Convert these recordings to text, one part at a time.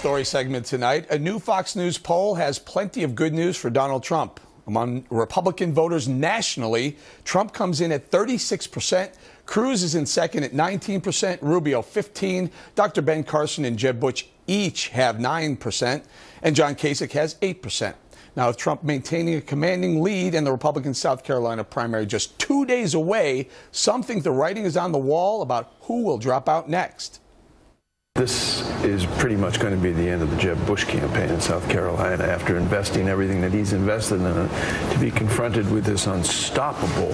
story segment tonight. A new Fox News poll has plenty of good news for Donald Trump. Among Republican voters nationally, Trump comes in at 36%. Cruz is in second at 19%, Rubio 15, Dr. Ben Carson and Jeb Bush each have 9%, and John Kasich has 8%. Now, with Trump maintaining a commanding lead in the Republican South Carolina primary just two days away, some think the writing is on the wall about who will drop out next. This is pretty much going to be the end of the Jeb Bush campaign in South Carolina after investing everything that he's invested in it to be confronted with this unstoppable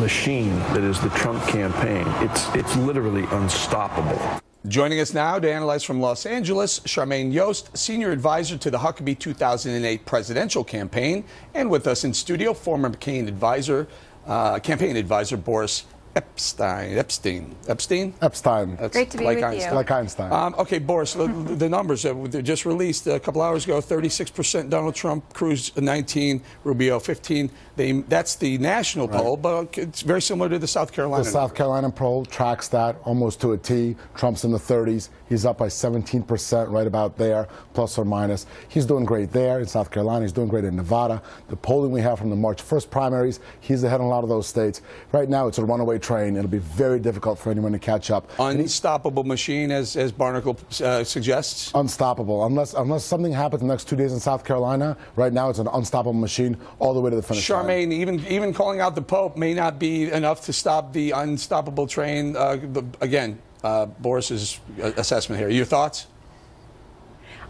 machine that is the Trump campaign. It's, it's literally unstoppable. Joining us now to analyze from Los Angeles, Charmaine Yoest, senior advisor to the Huckabee 2008 presidential campaign, and with us in studio, former McCain advisor, uh, campaign advisor Boris Epstein. Epstein. Epstein? Epstein. That's Great to be like with Einstein. you. Like Einstein. Um, okay, Boris, the, the numbers that were just released a couple hours ago 36% Donald Trump, Cruz 19, Rubio 15. They, that's the national Right. poll, but it's very similar to the South Carolina. The South. Carolina poll tracks that almost to a T. Trump's in the 30s. He's up by 17%, right about there, plus or minus. He's doing great there in South Carolina. He's doing great in Nevada. The polling we have from the March 1st primaries, he's ahead in a lot of those states. Right now, it's a runaway train. It'll be very difficult for anyone to catch up. Unstoppable machine, as, as Barnicle uh, suggests. Unstoppable. Unless unless something happens the next two days in South Carolina, right now it's an unstoppable machine all the way to the finish line. Charmaine, even even calling out the Pope may not be enough to stop the unstoppable train. Uh, again, uh, Boris's assessment here. Your thoughts?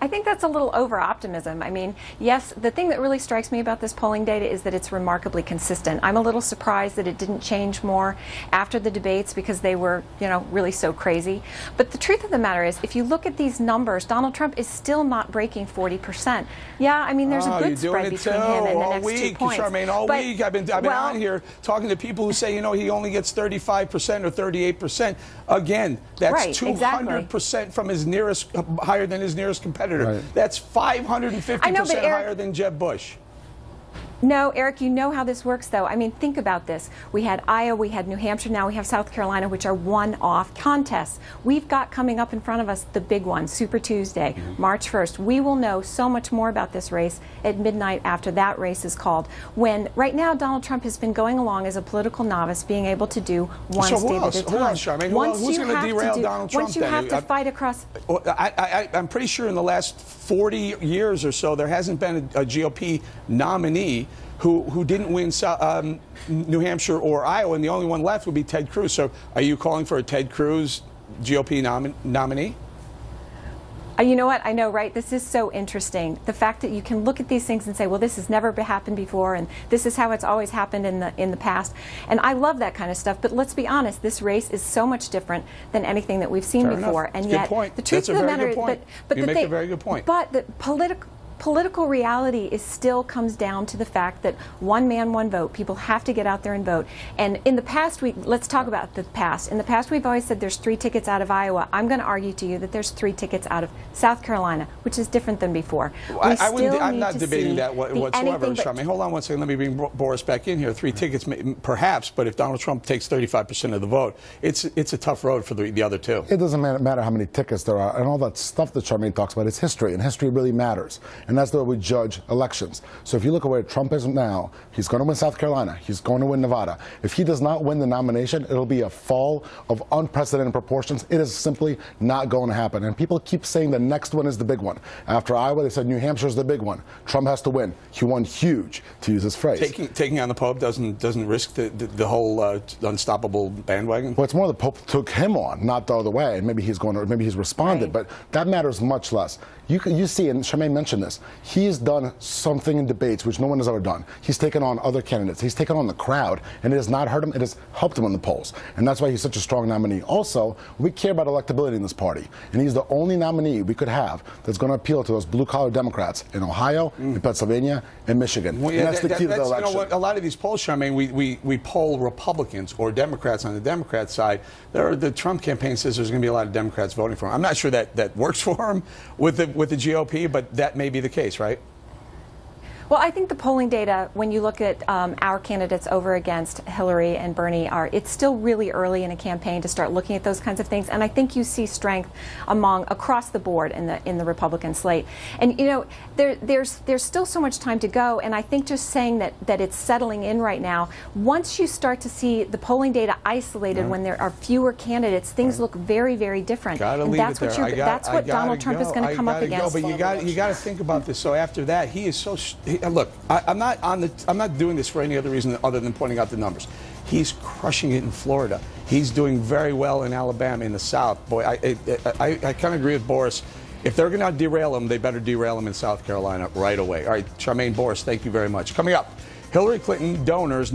I think that's a little over optimism. I mean, yes, the thing that really strikes me about this polling data is that it's remarkably consistent. I'm a little surprised that it didn't change more after the debates because they were, you know, really so crazy. But the truth of the matter is, if you look at these numbers, Donald Trump is still not breaking 40%. Yeah, I mean, there's oh, a ah, good spread between too. him and the next week, two points. Charmaine, all But- week. I've been I've been well, on here talking to people who say, you know, he only gets 35% or 38%. Again, that's Right, 200% from his nearest, higher than his nearest competitor. Right. That's 550% I know, but Eric- higher than Jeb Bush. No, Eric, you know how this works, though. I mean, think about this. We had Iowa, we had New Hampshire, now we have South Carolina, which are one off contests. We've got coming up in front of us the big one, Super Tuesday, mm-hmm. March 1st. We will know so much more about this race at midnight after that race is called. When right now, Donald Trump has been going along as a political novice, being able to do one So state at a Who time. else, Charmaine? Who once? Who's have to derail do- Donald Trump Once you then? have to I- fight across I, I, I'm pretty sure in the last 40 years or so, there hasn't been a, a GOP nominee who, who didn't win um, New Hampshire or Iowa, and the only one left would be Ted Cruz. So are you calling for a Ted Cruz GOP nomi- nominee? Uh, You know what? I know, right? This is so interesting. The fact that you can look at these things and say, "Well, this has never happened before," and this is how it's always happened in the in the past. And I love that kind of stuff. But let's be honest: this race is so much different than anything that we've seen Fair enough. before. And Good yet, point. the truth That's of the very matter is, but but You make a very good point. But the political political reality is still comes down to the fact that one man, one vote. People have to get out there and vote. And in the past, we let's talk about the past. In the past, we've always said there's three tickets out of Iowa. I'm going to argue to you that there's three tickets out of South Carolina, which is different than before. We I, I wouldn't, still I'm need not to debating see that whatsoever, anything but- Charmaine. Hold on one second. Let me bring Boris back in here. Three tickets, perhaps, but if Donald Trump takes 35% of the vote, it's it's a tough road for the, the other two. It doesn't matter, matter how many tickets there are and all that stuff that Charmaine talks about. It's history, and history really matters. And that's the way we judge elections. So if you look at where Trump is now, he's going to win South Carolina. He's going to win Nevada. If he does not win the nomination, it'll be a fall of unprecedented proportions. It is simply not going to happen. And people keep saying the next one is the big one. After Iowa, they said New Hampshire's the big one. Trump has to win. He won huge, to use his phrase. Taking taking on the Pope doesn't doesn't risk the the, the whole uh, unstoppable bandwagon. Well, it's more the Pope took him on, not the other way. And maybe he's going, to, maybe he's responded, Right. but that matters much less. You can, you see, and Charmaine mentioned this. He's done something in debates which no one has ever done. He's taken on other candidates. He's taken on the crowd, and it has not hurt him. It has helped him in the polls, and that's why he's such a strong nominee. Also, we care about electability in this party, and he's the only nominee we could have that's going to appeal to those blue-collar Democrats in Ohio, mm. in Pennsylvania, and Michigan. Well, and that's that- the key to the election. You know what? A lot of these polls, Charmaine, we, we, we poll Republicans or Democrats on the Democrat side. There are, the Trump campaign says there's going to be a lot of Democrats voting for him. I'm not sure that, that works for him with the with the GOP, but that may be the case, right? Well, I think the polling data, when you look at um, our candidates over against Hillary and Bernie, are it's still really early in a campaign to start looking at those kinds of things. And I think you see strength among across the board in the in the Republican slate. And you know, there, there's there's still so much time to go. And I think just saying that that it's settling in right now. Once you start to see the polling data isolated, Right. when there are fewer candidates, things look very very different. Gotta and leave that's it what there. got- that's what Donald Trump is going to come up gotta go, against. But you got you got to think about this. So after that, he is so. He, look, I, I'm not on the. I'm not doing this for any other reason other than pointing out the numbers. He's crushing it in Florida. He's doing very well in Alabama in the South. Boy, I I, I, I kind of agree with Boris. If they're going to derail him, they better derail him in South Carolina right away. All right, Charmaine Boris, thank you very much. Coming up, Hillary Clinton donors.